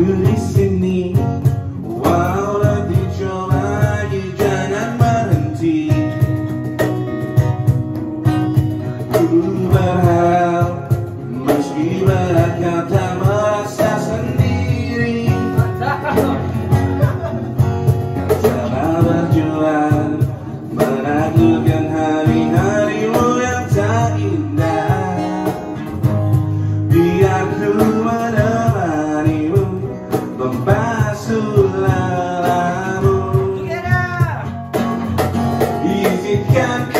you listening? Wow. basuh lalamu iya Izinkan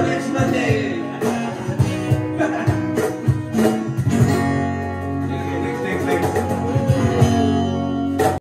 Next my.